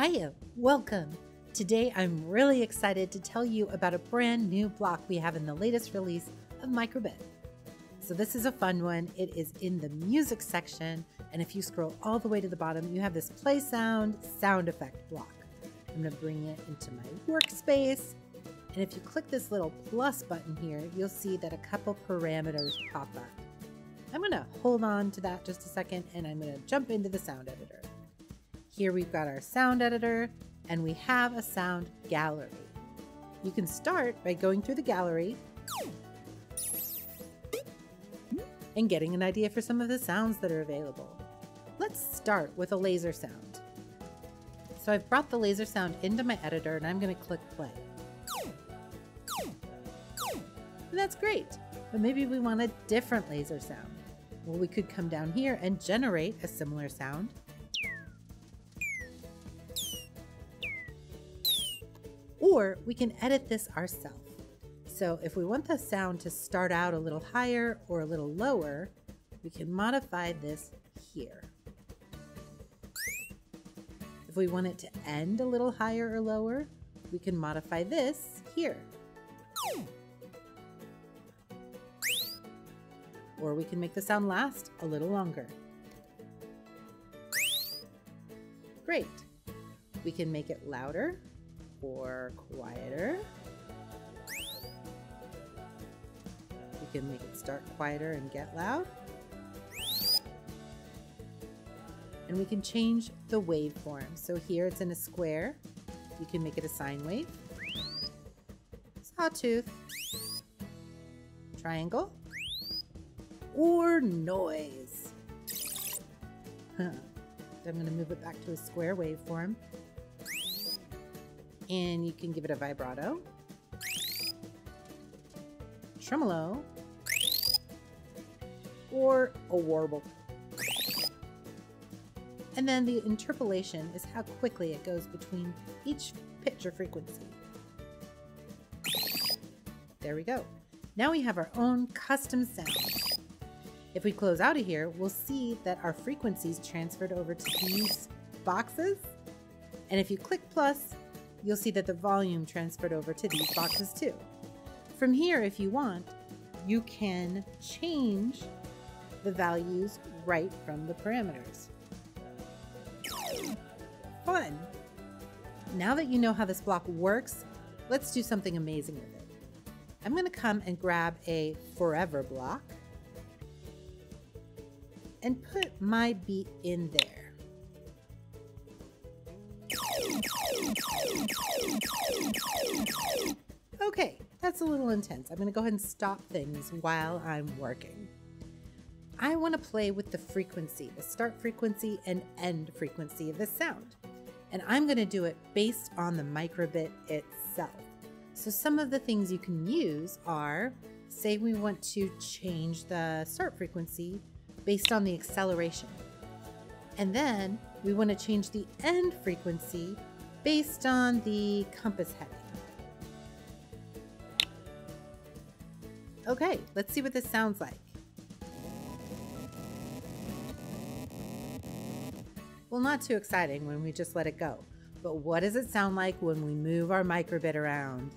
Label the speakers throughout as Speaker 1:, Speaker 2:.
Speaker 1: Hiya, welcome. Today I'm really excited to tell you about a brand new block we have in the latest release of micro:bit. So this is a fun one. It is in the music section, and if you scroll all the way to the bottom, you have this play sound sound effect block. I'm gonna bring it into my workspace, and if you click this little plus button here, you'll see that a couple parameters pop up. I'm gonna hold on to that just a second, and I'm gonna jump into the sound editor. Here we've got our sound editor and we have a sound gallery. You can start by going through the gallery and getting an idea for some of the sounds that are available. Let's start with a laser sound. So I've brought the laser sound into my editor and I'm going to click play. And that's great, but maybe we want a different laser sound. Well, we could come down here and generate a similar sound or we can edit this ourselves. So if we want the sound to start out a little higher or a little lower, we can modify this here. If we want it to end a little higher or lower, we can modify this here. Or we can make the sound last a little longer. Great. We can make it louder or quieter. We can make it start quieter and get loud. And we can change the waveform. So here it's in a square. You can make it a sine wave, sawtooth, triangle, or noise. Huh. I'm going to move it back to a square waveform and you can give it a vibrato, tremolo, or a warble. And then the interpolation is how quickly it goes between each pitch or frequency. There we go. Now we have our own custom sound. If we close out of here, we'll see that our frequencies transferred over to these boxes. And if you click plus, you'll see that the volume transferred over to these boxes too. From here, if you want, you can change the values right from the parameters. Fun! Now that you know how this block works, let's do something amazing with it. I'm going to come and grab a forever block and put my beat in there. A little intense. I'm going to go ahead and stop things while I'm working. I want to play with the frequency, the start frequency and end frequency of the sound. And I'm going to do it based on the micro:bit itself. So some of the things you can use are, say we want to change the start frequency based on the acceleration. And then we want to change the end frequency based on the compass heading. Okay, let's see what this sounds like. Well, not too exciting when we just let it go. But what does it sound like when we move our micro:bit around?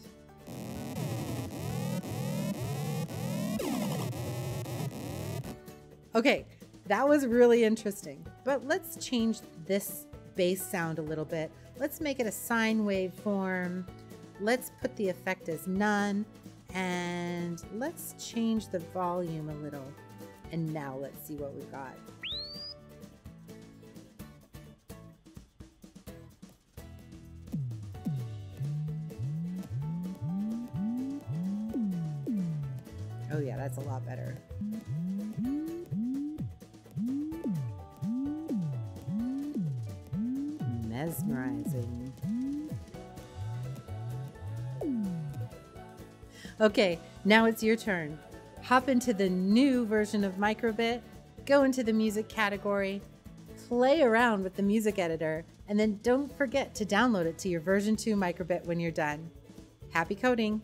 Speaker 1: Okay, that was really interesting. But let's change this bass sound a little bit. Let's make it a sine wave form. Let's put the effect as none. And let's change the volume a little. And now let's see what we've got. Oh yeah, that's a lot better. Mesmerizing. Okay, now it's your turn. Hop into the new version of micro:bit, go into the music category, play around with the music editor, and then don't forget to download it to your version 2 micro:bit when you're done. Happy coding!